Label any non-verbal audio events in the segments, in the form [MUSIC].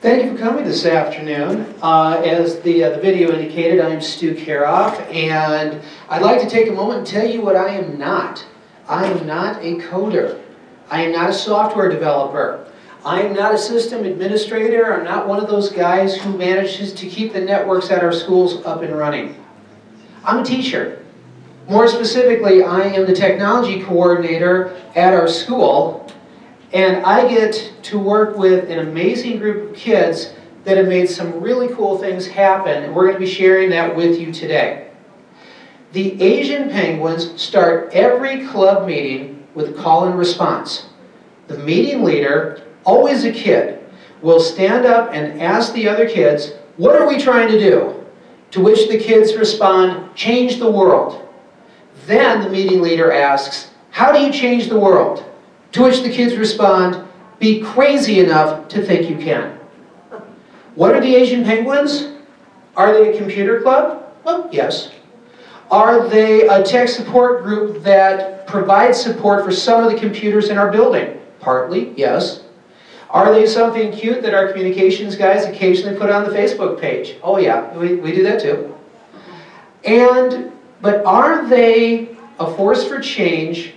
Thank you for coming this afternoon. Uh, as the, uh, the video indicated, I'm Stu Keroff, and I'd like to take a moment and tell you what I am not. I am not a coder. I am not a software developer. I am not a system administrator. I'm not one of those guys who manages to keep the networks at our schools up and running. I'm a teacher. More specifically, I am the technology coordinator at our school, and I get to work with an amazing group of kids that have made some really cool things happen, and we're going to be sharing that with you today. The Asian Penguins start every club meeting with a call and response. The meeting leader, always a kid, will stand up and ask the other kids, what are we trying to do? To which the kids respond, change the world. Then the meeting leader asks, how do you change the world? To which the kids respond, be crazy enough to think you can. What are the Asian Penguins? Are they a computer club? Well, yes. Are they a tech support group that provides support for some of the computers in our building? Partly, yes. Are they something cute that our communications guys occasionally put on the Facebook page? Oh yeah, we, we do that too. And, but are they a force for change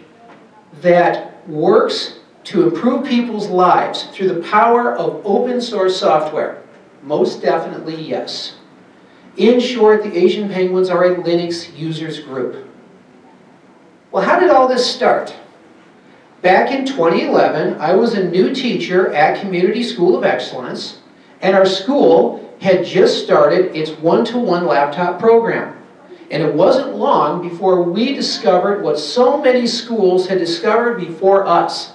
that works to improve people's lives through the power of open source software? Most definitely yes. In short, the Asian Penguins are a Linux users group. Well, how did all this start? Back in 2011, I was a new teacher at Community School of Excellence, and our school had just started its one-to-one -one laptop program. And it wasn't long before we discovered what so many schools had discovered before us.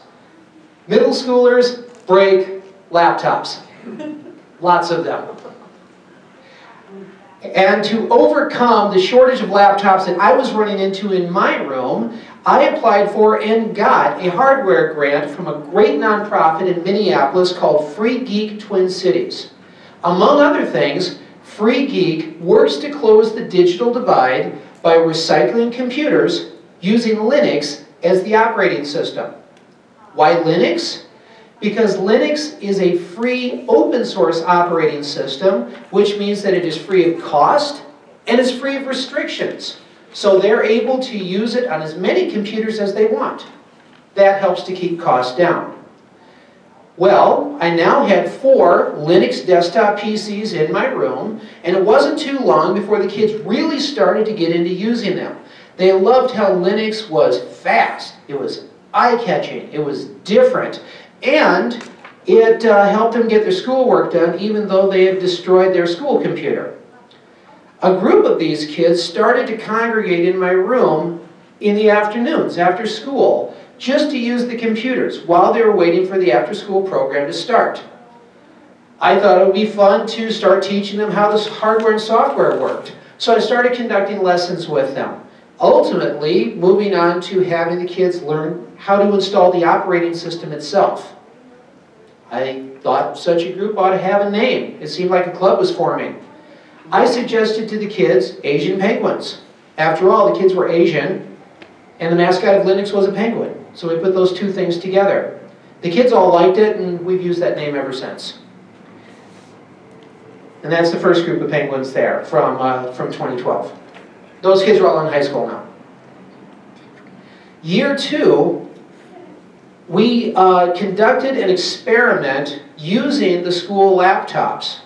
Middle schoolers break laptops. [LAUGHS] Lots of them. And to overcome the shortage of laptops that I was running into in my room, I applied for and got a hardware grant from a great nonprofit in Minneapolis called Free Geek Twin Cities. Among other things, Free Geek works to close the digital divide by recycling computers using Linux as the operating system. Why Linux? Because Linux is a free open source operating system, which means that it is free of cost and is free of restrictions. So they're able to use it on as many computers as they want. That helps to keep costs down. Well, I now had four Linux desktop PCs in my room, and it wasn't too long before the kids really started to get into using them. They loved how Linux was fast, it was eye-catching, it was different, and it uh, helped them get their schoolwork done even though they had destroyed their school computer. A group of these kids started to congregate in my room in the afternoons after school just to use the computers while they were waiting for the after-school program to start. I thought it would be fun to start teaching them how this hardware and software worked. So I started conducting lessons with them. Ultimately, moving on to having the kids learn how to install the operating system itself. I thought such a group ought to have a name. It seemed like a club was forming. I suggested to the kids Asian penguins. After all, the kids were Asian, and the mascot of Linux was a penguin. So we put those two things together. The kids all liked it, and we've used that name ever since. And that's the first group of penguins there from, uh, from 2012. Those kids are all in high school now. Year two, we uh, conducted an experiment using the school laptops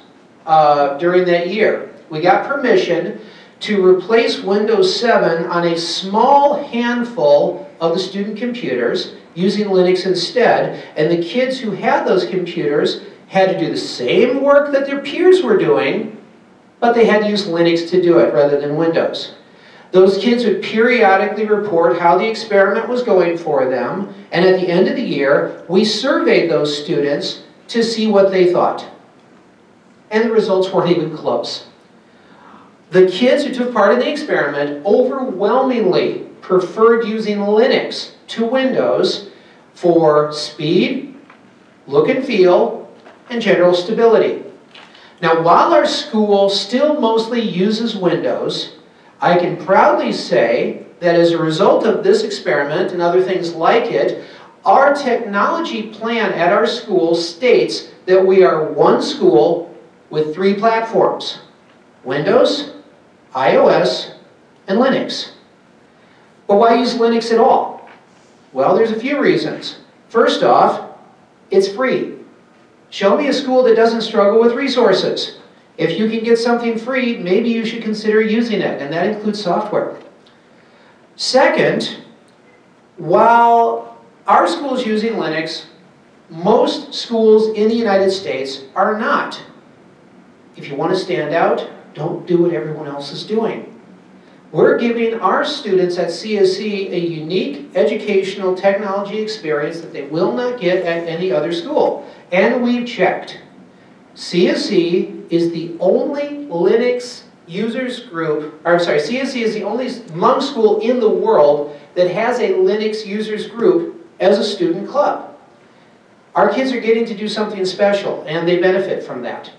uh, during that year. We got permission to replace Windows 7 on a small handful of the student computers using Linux instead. And the kids who had those computers had to do the same work that their peers were doing, but they had to use Linux to do it rather than Windows. Those kids would periodically report how the experiment was going for them, and at the end of the year, we surveyed those students to see what they thought. And the results weren't even close. The kids who took part in the experiment overwhelmingly preferred using Linux to Windows for speed, look and feel, and general stability. Now, while our school still mostly uses Windows, I can proudly say that as a result of this experiment and other things like it, Our technology plan at our school states that we are one school with three platforms, Windows, iOS, and Linux. But why use Linux at all? Well, there's a few reasons. First off, it's free. Show me a school that doesn't struggle with resources. If you can get something free, maybe you should consider using it, and that includes software. Second, while our school is using Linux, most schools in the United States are not. If you want to stand out, don't do what everyone else is doing. We're giving our students at CSC a unique educational technology experience that they will not get at any other school. And we've checked. CSC is the only Linux users group, or I'm sorry, CSC is the only Hmong school in the world that has a Linux users group as a student club. Our kids are getting to do something special, and they benefit from that.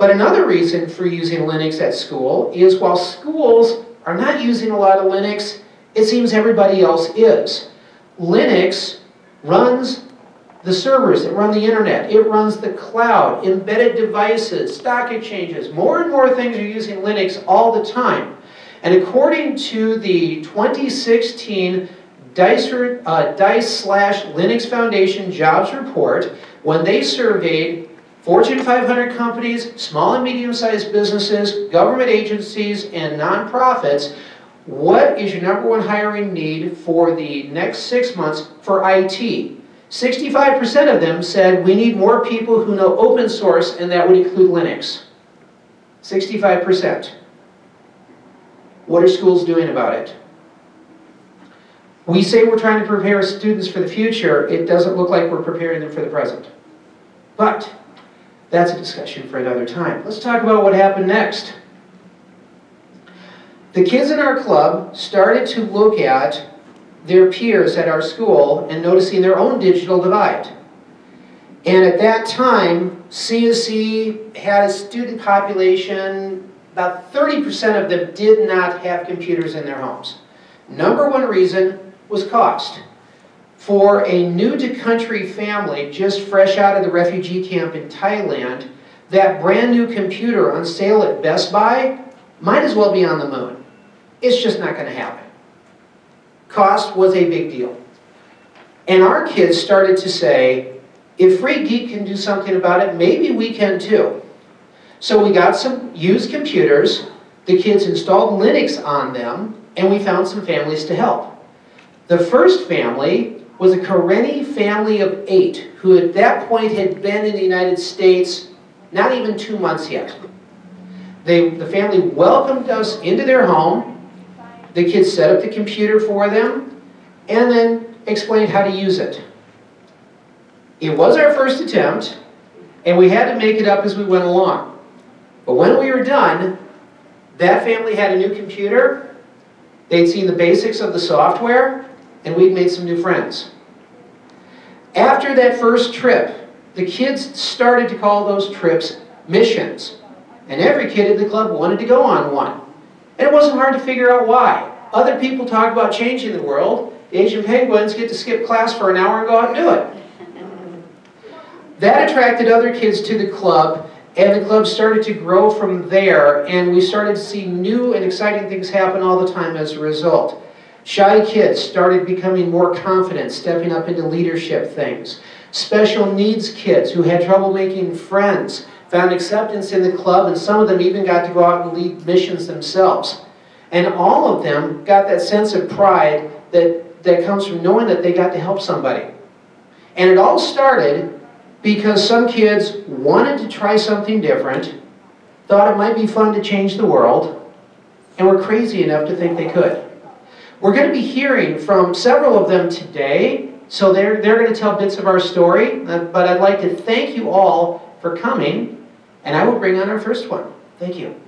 But another reason for using Linux at school is while schools are not using a lot of Linux, it seems everybody else is. Linux runs the servers that run the internet. It runs the cloud, embedded devices, stock exchanges. More and more things are using Linux all the time. And according to the 2016 DICE, uh, DICE slash Linux Foundation jobs report, when they surveyed Fortune 500 companies, small and medium-sized businesses, government agencies, and nonprofits, what is your number one hiring need for the next six months for IT? 65% of them said we need more people who know open source, and that would include Linux. 65%. What are schools doing about it? We say we're trying to prepare students for the future. It doesn't look like we're preparing them for the present. But that's a discussion for another time. Let's talk about what happened next. The kids in our club started to look at their peers at our school and noticing their own digital divide. And at that time, CSE had a student population, about 30% of them did not have computers in their homes. Number one reason was cost. For a new-to-country family just fresh out of the refugee camp in Thailand, that brand new computer on sale at Best Buy might as well be on the moon. It's just not going to happen. Cost was a big deal. And our kids started to say, if Free Geek can do something about it, maybe we can too. So we got some used computers, the kids installed Linux on them, and we found some families to help. The first family was a Karenni family of eight, who at that point had been in the United States not even two months yet. They, the family welcomed us into their home, the kids set up the computer for them and then explained how to use it. It was our first attempt, and we had to make it up as we went along. But when we were done, that family had a new computer, they'd seen the basics of the software, and we'd made some new friends. After that first trip, the kids started to call those trips missions. And every kid in the club wanted to go on one. And it wasn't hard to figure out why. Other people talk about changing the world. Asian penguins get to skip class for an hour and go out and do it. That attracted other kids to the club, and the club started to grow from there, and we started to see new and exciting things happen all the time as a result. Shy kids started becoming more confident, stepping up into leadership things. Special needs kids who had trouble making friends found acceptance in the club, and some of them even got to go out and lead missions themselves. And all of them got that sense of pride that, that comes from knowing that they got to help somebody. And it all started because some kids wanted to try something different, thought it might be fun to change the world, and were crazy enough to think they could. We're going to be hearing from several of them today, so they're, they're going to tell bits of our story, but I'd like to thank you all for coming and I will bring on our first one. Thank you.